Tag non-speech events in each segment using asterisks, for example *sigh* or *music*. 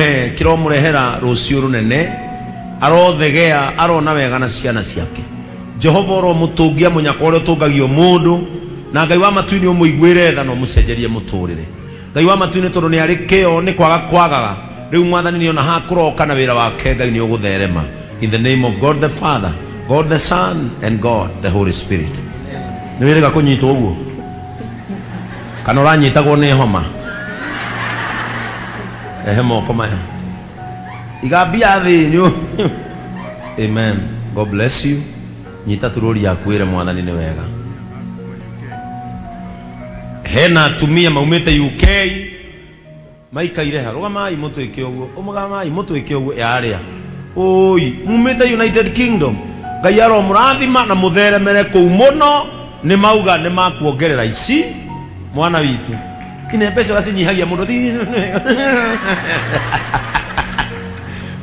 Eh, kiramurehera rucio runene arothegea arona wega na ciana ciake. Jehova oromutungia munyaka uria utungagio mundu na ngai wa matuini umuiguire tha no mucenjerie muturire ngai wa matuini tondu ni ari kio ni kwaga kwagaga riu mwathani ni ona hakuroka na wira wake ngai ni ugutherema in the name of god the father god the son and god the holy spirit. Ni wirega kunyitwo uguo kana uranyitagwo ni homa ehe moko maya igambia thi ni amen. God bless you. Nyita tururi yaku ire mwathani ni wega. Hena atumia maumite uk maikaire ha rugamai mutwike uguo umugamai mutwike uguo yaria oi mumite united kingdom. Ngai aromurathima na mutheremere kuu muno ni mauga ni makuongerera ici. Mwana witu ine må ndå thi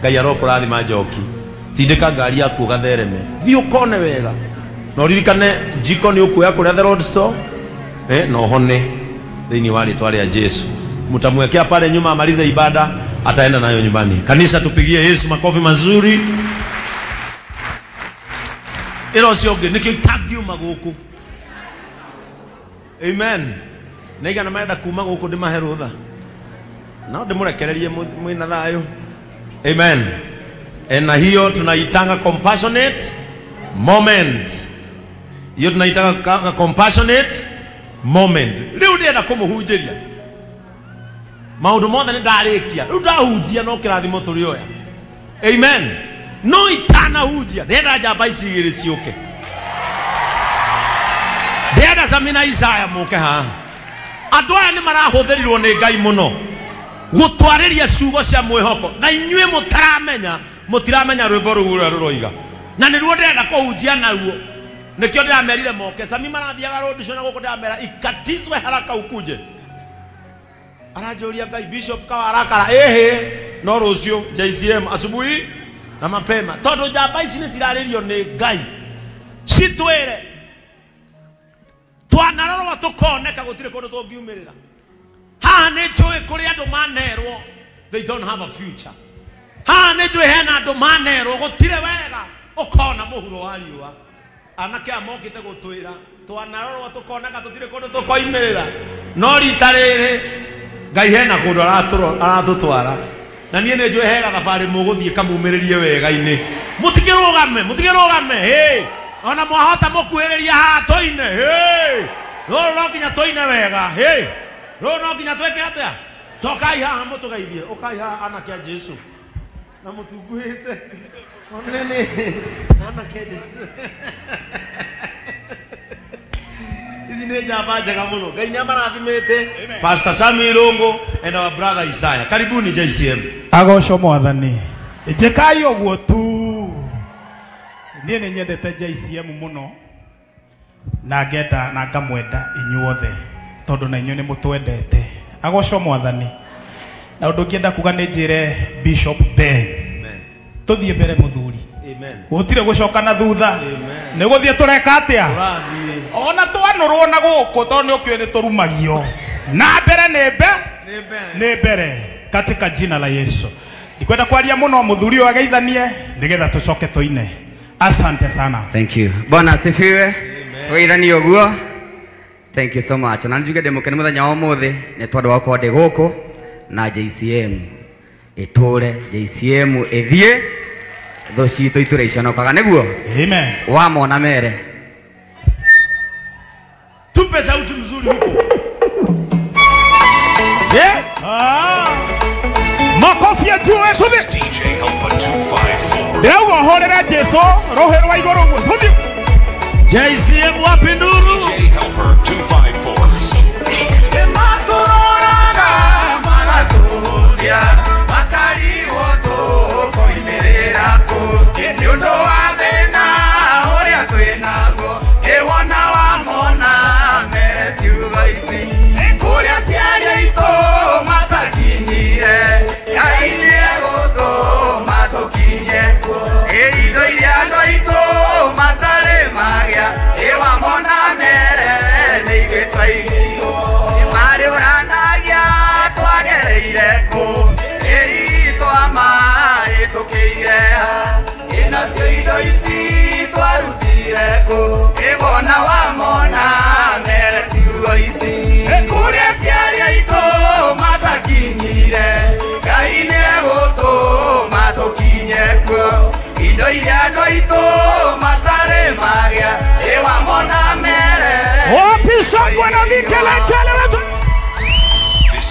ngai arokurathima njoki. Tindika ngari yaku gathereme thi kone wega. Na uririkane njiko ni ukuya a the road store eh, na uhone thĩinĩ wa rĩtwa rĩa jesu. Mtamwekea pale nyuma amalize ibada ataenda nayo nyumbani kanisa tupigie yesu makofi mazuri. Ĩra ũcio ũngĩ nĩkĩo itangiuma gũkũ. Amen na igana marenda kuma guku ndimahe rutha no ndimurekererie mwina thayo amen. Na hiyo tunaitanga compassionate moment. Hiyo tunaitanga compassionate moment. Riu ndienda kumuhunjiria. Maundu mothe nĩ ndarĩkia rĩu ndahunjia no kĩrathimo oya amen. No itanahunjia. Ndienda njamba ici igiri ciuke ndienda samina isaya muke haha andũ aya nä marahåthärirwo nä ngai må no gå twarä ria ciugo cia mwä hoko na inyuä må taramenya må tiramenya rwä mbo rå u rå roiga na nĩruo ndĩrenda kũhunjia naruo. Nĩkĩo ndĩramerire moke. Sami marathiaga rũndi na gũkũ ndĩramera ikatizwe haraka ukuje aranjũria ngai bishop kawa arakara ĩhĩ no cio jcm asubuhi na mapema. Tondå njamba ici nä cirarä rio nä ngai. Citwĩre twanarorwa tukoneka gutire kundu tungiumirira haha ni njui kuri andu manerwo they don't have a future. Haha ni njui hena andu manerwo gutire wega ukona muhuro wa riua anake aya mokite gutwira twanarorwo tukoneka tutire kundu tukoimirira no rita riri ngai hena kundu aratutwara na niä nä njå hega thabarä må gå thiä kamumä rä rie wega-inä må tigä rå game må tigä mũtigĩrũgame hĩ ona mwahota mukuhiriria haha tũine hĩ rũrũ no nginya tũine wega. Hĩ rũrũ no nginya twĩke atia tokai haha mutugeithie ukai haha anake a jesu. Na mutunguhite onene anake jesu. *laughs* Ici nä njamba njega mũno. Ngai nĩ amarathimĩte. Pastor sami irũngũ and our brother isaya karibuni jcm agocwo mwathani. Njĩkai ũguo tu niĩ nä nyendete jcm no na ngenda na ngamwenda inyuothe tondå na inyuä nä må twendete agocwo mwathani. Na å ndå ngä enda kuga nä njĩre bishop ben. Thiä mbere må thuri gå tirä gå coka na thutha. Nä gå thiä tå reka atä a ona twanũrwo na gũkũ tondũ nĩ nä tå rumagio na mbere nä mbe. Nä mbere. Katika jina la yesu. Ndikwenda kwaria muno nä getha ageithanie coke tå tũine asante sana Thank you. Bwana asifiwe. ni ũguo. Thank you so much. Na njuge ndĩ mũkeni mũthenya wa ũmũthĩ nĩ tondũ wa ndĩ gũkũ na JCM ĩtũre JCM ĩthiĩ thũ citũ itũre iconokaga nĩguo amen wamona mere tupe sauti mzuri huko yeah. Ah. makobi ejuwe tuthi ndaugohorera jesu ruhi rwa iguru guthuthi jcm wapi nduru nimaturoraga magaturia makarigwo tukoimĩrĩra kũ nĩ ũndũ saini marä å ranagia indo ici twarutire kå ä bona wamona ici. Kå rä a matakinyire ngai nä egå tå iria andå This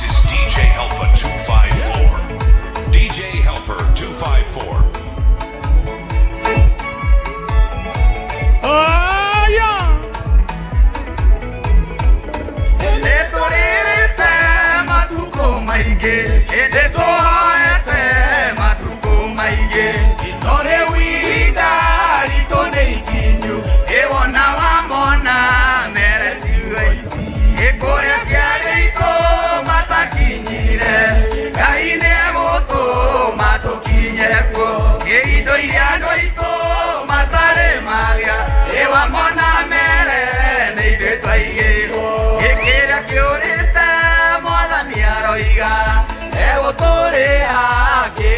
is DJ Helper 254. DJ Helper 254. Yeah. Ele torere tema tu comaige. Ele torere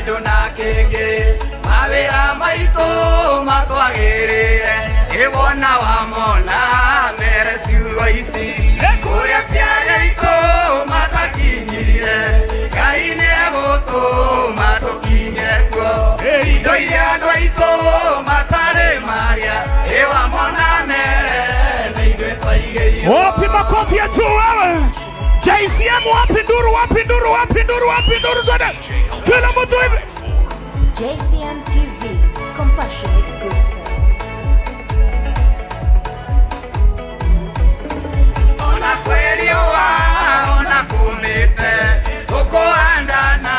kĩndũ na kĩngĩ mawĩra maitũ matwagĩrĩre. Ĩwona wamona mere ciugo ici kũrĩa ciarĩ itũ matakinyire. Ngai nĩ egũtũma tũkinye kuo. Indo iria andũ aitũ matarĩ magĩa ĩwamona mere nĩ ithuĩ twaigĩirwo. Wapi makofi ya JCM wapi nduru wapi nduru wapi nduru wapi nduru zote, Kila mtu hivi. JCM TV, compassionate gospel. ona kwĩriũa ona kũmĩte andana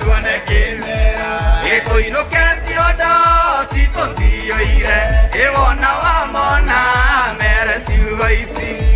tuone kĩmera gĩtũinũke ciondo citũ ciyũire ĩwona wamona mere ciugo ici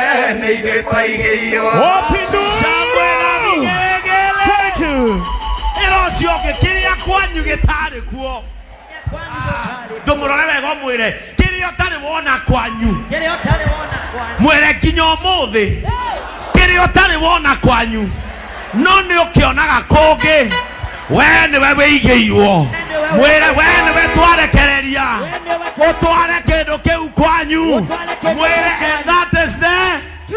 Wapi nduru? Shangwe na ĩra ũcio ũngĩ kĩrĩa kwanyu gĩtarĩ kuo. Ndũmũrore wega ũmwĩre. Kĩrĩa ũtarĩ wona kwanyu. Mwĩre nginya ũmũthĩ. Kĩrĩa ũtarĩ wona kwanyu. No nĩ ũkĩonaga kũngĩ. We nĩwe wĩigĩirwo. Mwĩre we nĩwe twarekereria. Ũtware kĩndũ kĩu kwanyu. Mwĩre and that is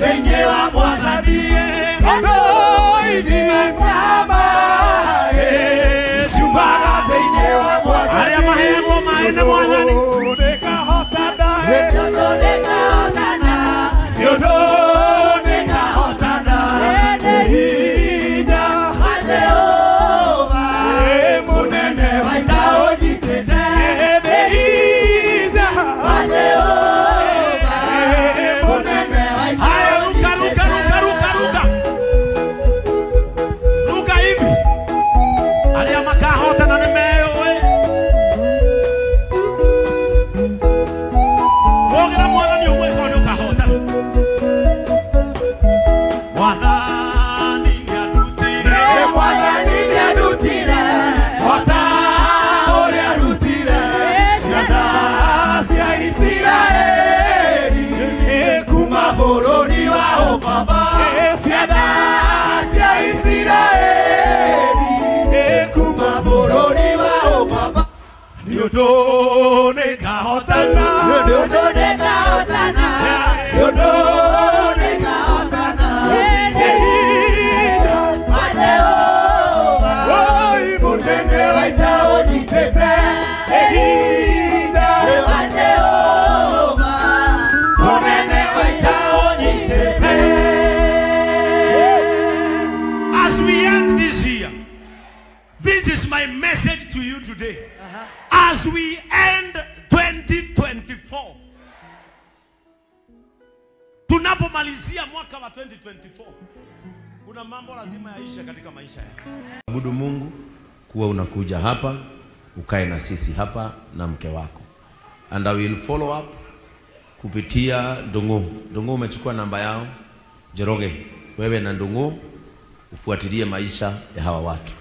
thĩinĩ wa mwathani ciumaga thĩinĩ wa mwathani arĩa maheagwo maĩ nĩ mwathani Donne, As we end 2024, tunapomalizia mwaka wa 2024, kuna mambo lazima yaishe katika maisha yako. Abudu Mungu kuwa unakuja hapa ukae na sisi hapa na mke wako, and I will follow up kupitia Ndung'u. Ndung'u umechukua namba yao, jeroge wewe na Ndung'u ufuatilie maisha ya hawa watu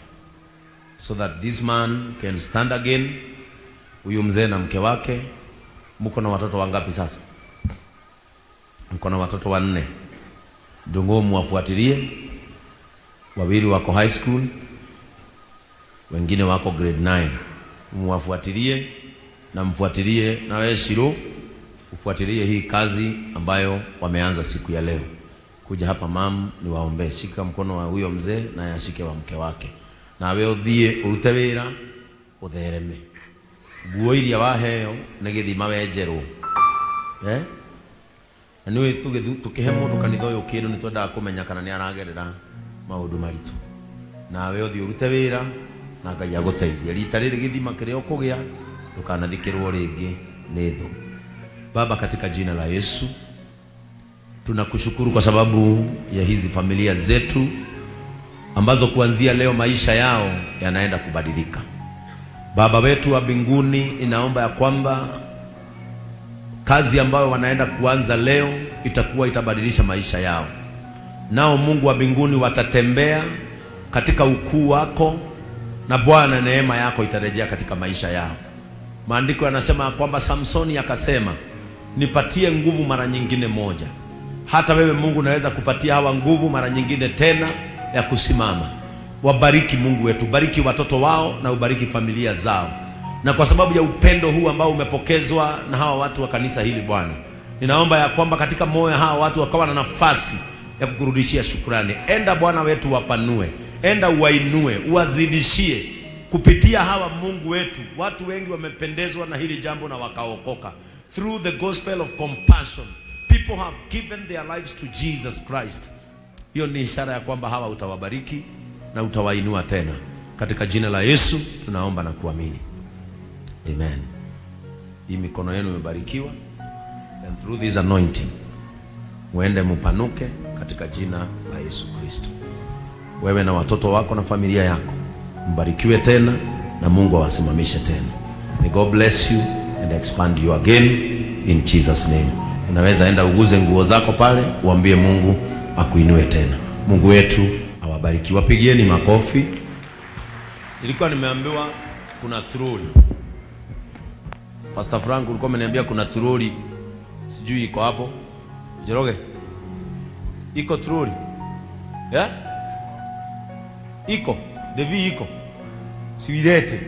so that this man can stand again. Huyu mzee na mke wake, mko na watoto wangapi sasa? Mko na watoto wanne. Ndung'u mwafuatilie, wawili wako high school, wengine wako grade 9. Mwafuatilie na mfuatilie na wewe Shiro, ufuatilie hii kazi ambayo wameanza siku ya leo kuja hapa mam ni waombee shika mkono wa huyo mzee naye ashike wa mke wake nawe uthie urute wira uthereme nguo iria waheo nä gä thima wenjerwo eh? na nĩ må ndå kanitha å yå kä ndå nä twendaga kũmenya kana nä aragerera maå ndå maritå nawe ũthiĩ ũrute wĩra na ngai agũteithia rita rĩrĩ gĩthima kĩrĩa ũkũgĩa ndũkanathikĩrwo rĩngĩ nĩ thũ baba katika jina la yesu tunakushukuru kwa sababu ya hizi familia zetu ambazo kuanzia leo maisha yao yanaenda kubadilika. Baba wetu wa mbinguni, ninaomba ya kwamba kazi ambayo wanaenda kuanza leo itakuwa itabadilisha maisha yao, nao Mungu wa mbinguni watatembea katika ukuu wako, na Bwana neema yako itarejea katika maisha yao. Maandiko yanasema ya kwamba Samsoni akasema, nipatie nguvu mara nyingine moja hata wewe Mungu unaweza kupatia hawa nguvu mara nyingine tena ya kusimama. Wabariki Mungu wetu, bariki watoto wao na ubariki familia zao, na kwa sababu ya upendo huu ambao umepokezwa na hawa watu wa kanisa hili Bwana, ninaomba ya kwamba katika moyo hawa watu wakawa na nafasi ya kukurudishia shukrani. Enda Bwana wetu, wapanue, enda uwainue, uwazidishie kupitia hawa Mungu wetu. Watu wengi wamependezwa na hili jambo na wakaokoka through the gospel of compassion people have given their lives to Jesus Christ. Hiyo ni ishara ya kwamba hawa utawabariki na utawainua tena. Katika jina la Yesu tunaomba na kuamini, amen. Hii mikono yenu imebarikiwa, and through this anointing muende mupanuke katika jina la Yesu Kristo. Wewe na watoto wako na familia yako mbarikiwe tena, na Mungu awasimamishe tena. May God bless you and expand you again in Jesus name. Unaweza enda uguze nguo zako pale, uambie Mungu akuinue tena. Mungu wetu awabariki. Wapigieni makofi. Nilikuwa nimeambiwa kuna troli. Pastor Frank ulikuwa umeniambia kuna troli, sijui iko hapo. Jeroge, iko troli yeah? Iko devi iko siilete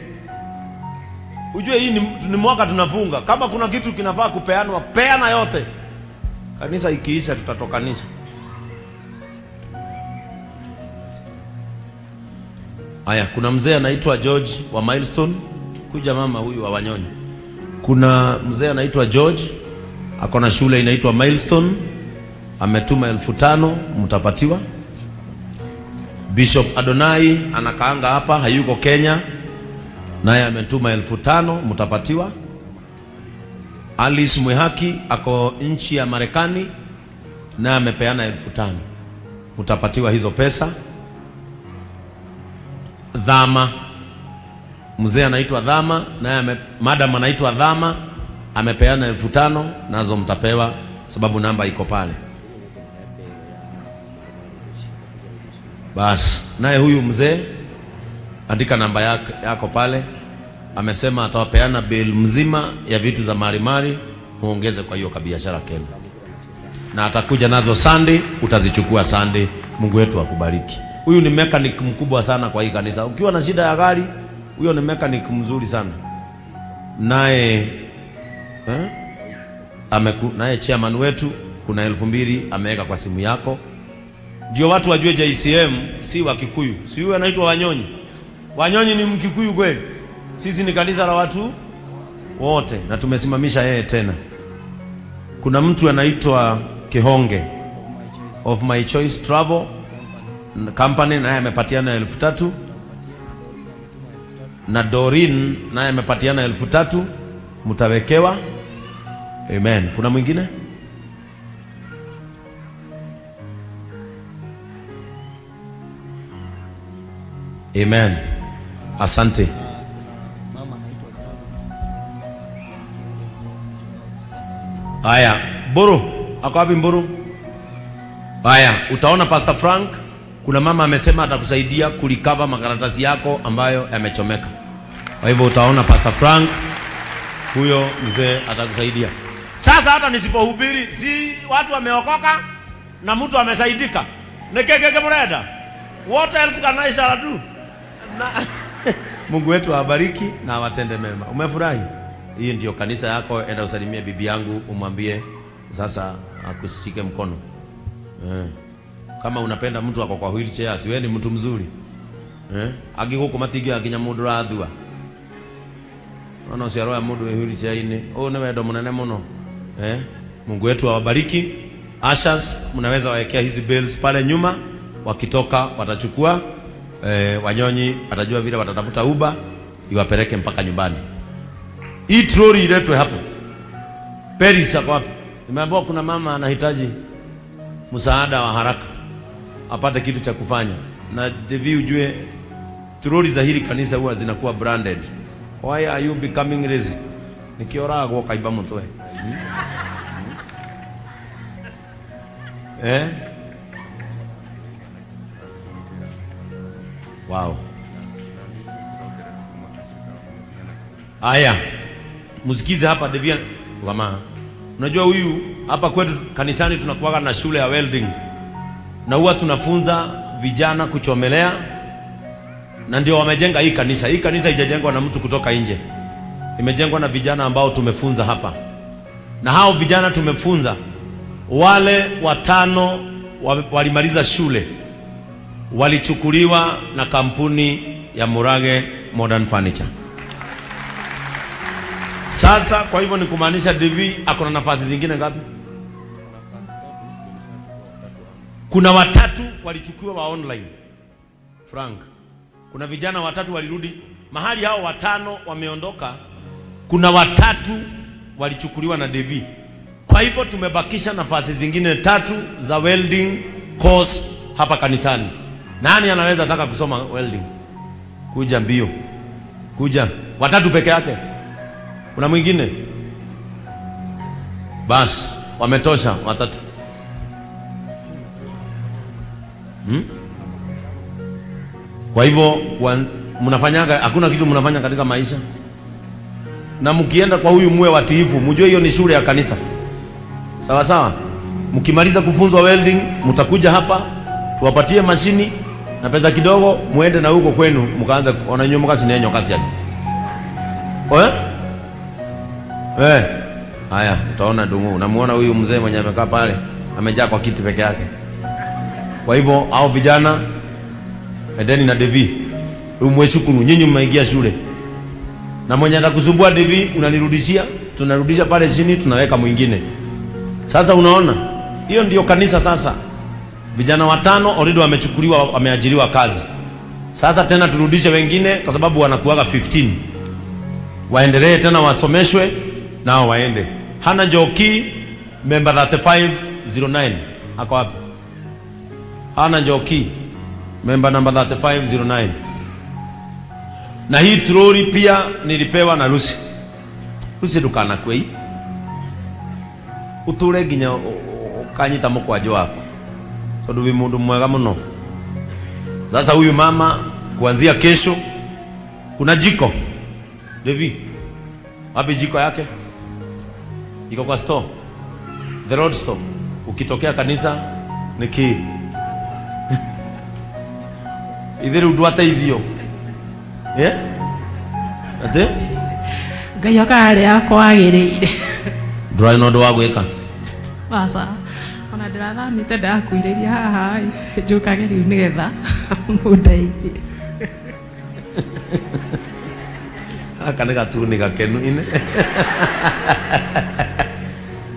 Ujue hii ni, ni mwaka tunafunga. Kama kuna kitu kinafaa kupeanwa, peana yote. Kanisa ikiisha, tutatokanisha. Aya, kuna mzee anaitwa George wa Milestone, kuja mama huyu wa Wanyonyi. Kuna mzee anaitwa George ako na shule inaitwa Milestone, ametuma elfu tano mtapatiwa. Bishop Adonai anakaanga hapa, hayuko Kenya naye ametuma elfu tano mtapatiwa. Alice Mwihaki ako nchi ya Marekani naye amepeana elfu tano mtapatiwa hizo pesa. Dhama, mzee anaitwa Dhama naye madam anaitwa Dhama amepeana elfu tano nazo mtapewa, sababu namba iko pale. Basi naye huyu mzee andika namba yako, yako pale. Amesema atawapeana bill mzima ya vitu za marimari, muongeze kwa hiyo kabiashara kenu, na atakuja nazo Sunday, utazichukua Sunday. Mungu wetu akubariki. Huyu ni mechanic mkubwa sana kwa hii kanisa. Ukiwa na shida ya gari, huyo ni mechanic mzuri sana. naye eh? ameku, naye chairman wetu kuna elfu mbili ameweka kwa simu yako, ndio watu wajue JCM si wa Kikuyu. Si huyu anaitwa Wanyonyi. Wanyonyi ni Mkikuyu kweli? Sisi ni kanisa la watu wote, na tumesimamisha yeye tena. Kuna mtu anaitwa Kihonge of my choice travel company, naye amepatiana elfu tatu na Dorin naye amepatiana elfu tatu mtawekewa. Amen. Kuna mwingine? Amen. Asante. Haya, Mburu, ako wapi Mburu? aya utaona Pastor Frank, kuna mama amesema atakusaidia kulikava makaratasi yako ambayo yamechomeka. Kwa hivyo utaona Pastor Frank, huyo mzee atakusaidia. Sasa hata nisipohubiri, si watu wameokoka na mtu amesaidika, nekekeke mreda what else can I shall do? Na, *laughs* Mungu wetu awabariki na awatende mema. Umefurahi? Hii ndio kanisa yako, enda usalimie bibi yangu, umwambie sasa akusike mkono eh. Kama unapenda mtu ako kwa wheelchair, si wewe ni mtu mzuri eh? agiguku nginya mundu rathua ona uciaro ya mundu wi wheelchair-ini uyu ni wendo munene muno eh? Mungu wetu awabariki. Ushers, mnaweza wawekea hizi bells pale nyuma, wakitoka watachukua eh, Wanyonyi watajua vile watatafuta uba iwapeleke mpaka nyumbani. Hii troli iletwe hapo. Peris ako wapi? Nimeambiwa kuna mama anahitaji msaada wa haraka apate kitu cha kufanya, na Devi, ujue troli za hili kanisa huwa zinakuwa branded. Why are you becoming lazy? Nikioragwo kaiba mutwe hmm? eh? Wow. Aya, msikize hapa Devian kama unajua huyu hapa kwetu kanisani tunakuwaga na shule ya welding na huwa tunafunza vijana kuchomelea, na ndio wamejenga hii kanisa. Hii kanisa haijajengwa na mtu kutoka nje, imejengwa na vijana ambao tumefunza hapa, na hao vijana tumefunza wale watano walimaliza shule walichukuliwa na kampuni ya Murage Modern Furniture. Sasa kwa hivyo ni kumaanisha DV ako na nafasi zingine ngapi? Kuna watatu walichukuliwa wa online. Frank, kuna vijana watatu walirudi mahali, hao watano wameondoka. Kuna watatu walichukuliwa na Devi. Kwa hivyo tumebakisha nafasi zingine tatu za welding course hapa kanisani. Nani anaweza taka kusoma welding? Kuja mbio, kuja watatu peke yake. Kuna mwingine? Basi wametosha watatu. Hmm? Kwa hivyo mnafanyaga, hakuna kitu mnafanya katika maisha, na mkienda kwa huyu muwe watiifu, mjue hiyo ni shule ya kanisa. Sawa sawa. Mkimaliza kufunzwa welding, mtakuja hapa tuwapatie mashini na pesa kidogo, muende na huko kwenu mkaanza nenyo kazi yake. Oe? Eh. Haya, utaona dungu. Namuona huyu mzee mwenye amekaa pale, amejaa kwa kiti peke yake. Kwa hivyo hao vijana endeni na Devi. Umweshukuru nyinyi mmeingia shule. Na mwenye atakusumbua Devi unalirudishia, tunarudisha pale chini tunaweka mwingine. Sasa unaona, hiyo ndio kanisa sasa. Vijana watano already wamechukuliwa, wameajiriwa kazi. Sasa tena turudishe wengine, kwa sababu wanakuaga 15 waendelee tena wasomeshwe nao waende. Hana joki member 3509 ako wapi? Hana Njoki. Member number 3509. Na hii trori pia nilipewa na Lucy. Lucy ndukana kwei. Uture nginya ukanyita mukwanjo wako tondu wi mundu mwega muno sasa huyu mama kuanzia kesho kuna jiko. Devi wapi jiko yake? Iko kwa store. The road store. Ukitokea kanisa ni kii ithiru ndwateithio. Ati ngai akarä akwagä rä ire ndå na å ndå wa gwä ka aca ona ndä rathamä te ndakuirä ria haha njå kage rä u nä getha *laughs* må ndeithie aka nä gatuni gakenu ine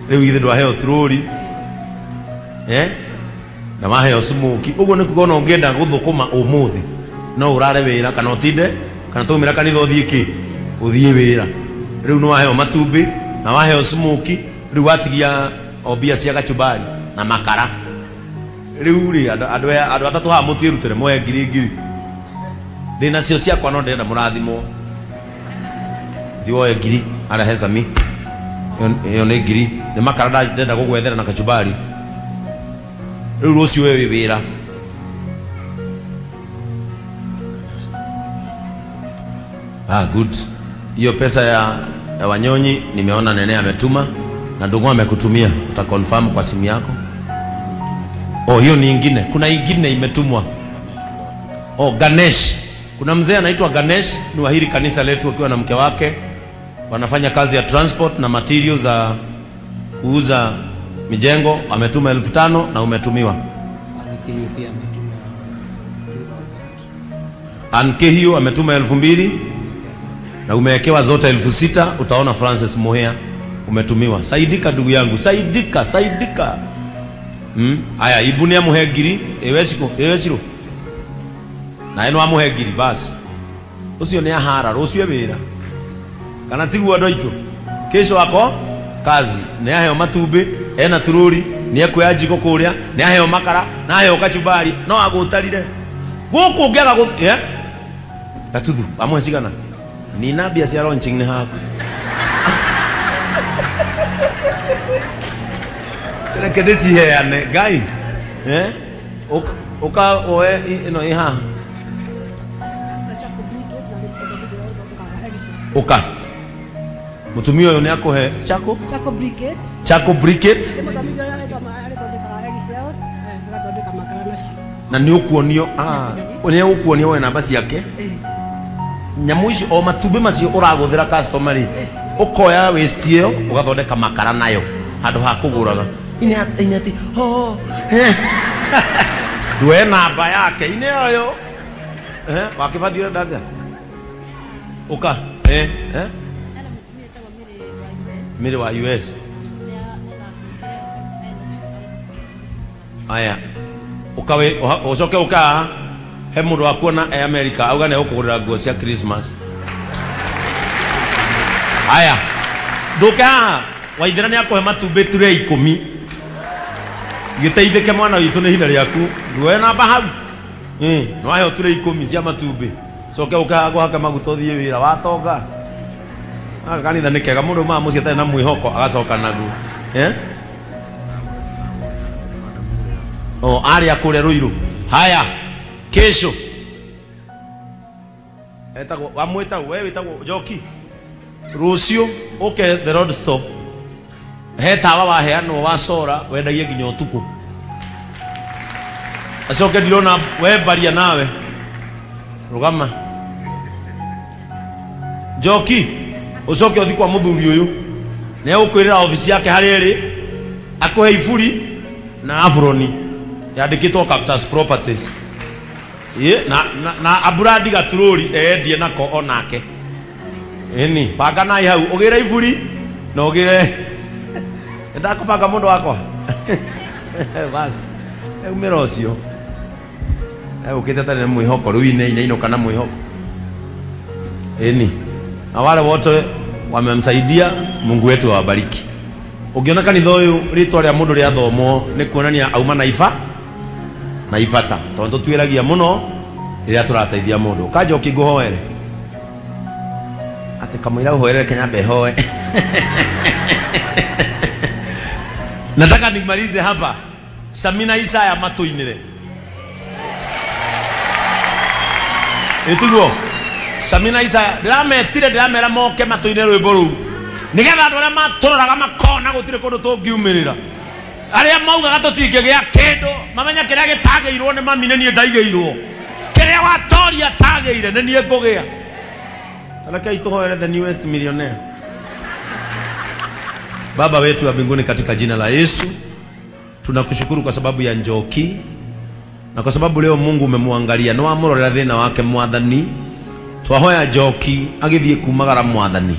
rä u githä ndwaheo turå na maheo smoke ugo nä kuga å ngä umuthi no urare wira kana utinde tinde kana tumira kanitha uthie ki uthie wira riu nä waheo matumbi na waheo smoke riu watigia obia cia gachubari na makara. Riu ri adu andå atatå haha må tiä rutä re moe ngiri ngiri. Ndä nacio ciakwa no ndenda murathimo thi woe ngiri arĩa he sami iyo ni ngiri. Ni makara nda- ndenda gũgwethera na kachumbari rĩu rũciũ we wĩ wĩra. Ah, good. Hiyo pesa ya, ya wanyonyi nimeona nene ametuma na ndugu amekutumia. Uta confirm kwa simu yako. Oh hiyo ni ingine. Kuna ingine imetumwa. Oh ganesh. Kuna mzee anaitwa ganesh ni wahiri kanisa letu akiwa na mke wake. Wanafanya kazi ya transport na material za kuuza mijengo ametuma elfu tano na umetumiwa. Anke hiyo ametuma elfu mbili na umewekewa zote elfu sita. Utaona Francis Muhea umetumiwa. Saidika ndugu yangu saidika saidika. Mm? aya ibunia muhe ngiri eweciko eweciro naye no amuhe ngiri basi. Ucio ni ahara rũciũ wira kana tiguo andũ kesho ako kazi. Nĩ aheo matumbĩ ena tururi nĩ ekuoya njiko kũrĩa aheo makara na ayo kachumbari no agũtarire. Gũkũ ngĩaga gũ eh? gatuthu amwe cigana? Nina mbia cia launching nĩ haku. Reke ndĩciheane. Ngai eh? Ũka- ũka oe ĩno ĩ haha. Ũka briquettes uyu ũrĩa arĩthoma- chako? Chako eh, chako nacio. na nĩ ũkuonio ah, nĩ ũkuonio woe namba ciake? Nyamå icio o matumbä macio ũragũthĩra customer koya ä waste å gathondeka makara nayo handå ha kå ine raga oh, eh. ndue namba yake ine oyo. Eh, wakĩbathi ũrenda atĩa? Ũka. Eh, eh? Mĩrĩ wa us aya ukawe ucoke ukaa he mundu wakuona e america auga ne ukugurira nguo cia christmas. Aya nduka waithira nä akuhe matumbä ture ikumi gĩteithĩke mwana witũ nĩ ihinda rĩaku. Nduoe namba hau. Nä waheo ture ikumi cia matumbĩ. Coke ũkagũhaka maguta ũthiĩ wĩra watonga kanitha nä kega ndå maa ci tarä na mwä hoko agacoka naguo. Eh? o arĩa rå irå haya kesho. Etagwo wamwĩtagwo we wĩtagwo njoki. Rũciũ ũke the road stop. He tawa waheanwo wa cora wendagie nginya ũtukũ. Acoke ndirona we mbaria nawe. Rũgama. Njoki ucoke uthi kwa muthuri uyu ni egukwirira ofici yake haria iri akuhe iburi na aburoni yandikitwo Captors Properties. Na, na, na aburandi gatururi eendie nako onake. Ini panganai hau. Ugire iburi na ugire *laughs* ndakubanga mundu wakwa. *laughs* Basi umira ucio egukite tene mwihoko riu ineinainukana mwihoko ini na wale wote wamemsaidia mungu wetu awabariki. Ukiona kanitha uyu ritwa ria mundu riathomwo ni kuonania auma na iba na ibata tondu twiragia muno riria turateithia mundu kanjoki ukinguhoere ati kamwira uhoerere kenyamba ehoe *laughs* nataka nimalize hapa samina isaya matuinire ĩtiguo samina isa ndĩrametire ndĩramera moke matũine rwĩmbo rũu. Nĩgetha andũ arĩa matũroraga makona gũtirĩ kũndũ tũngiumĩrĩra arĩa maugaga tũtingĩgĩa kĩndũ mamenya kĩrĩa gĩtagĩirwo nĩ mami nĩ niĩ ndaigĩirwo. Kĩrĩa watoria atagĩire nĩ niĩ ngũgĩa. Tarekei tũhoere the newest millionaire. Baba wetu wa mbinguni, katika jina la Yesu tunakushukuru kwa sababu ya Njoki na kwa sababu leo Mungu umemwangalia. Na wamurorera thina wake mwathani twahoya Njoki agithie kumagara mwathani